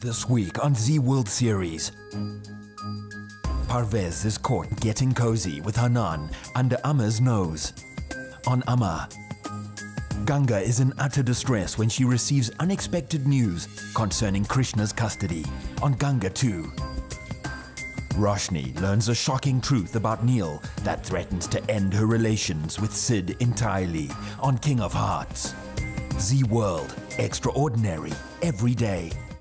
This week on Zee World Series. Parvez is caught getting cozy with Hanan under Amma's nose. On Amma. Ganga is in utter distress when she receives unexpected news concerning Krishna's custody. On Ganga too, Roshni learns a shocking truth about Neil that threatens to end her relations with Sid entirely on King of Hearts. Zee World, extraordinary, every day.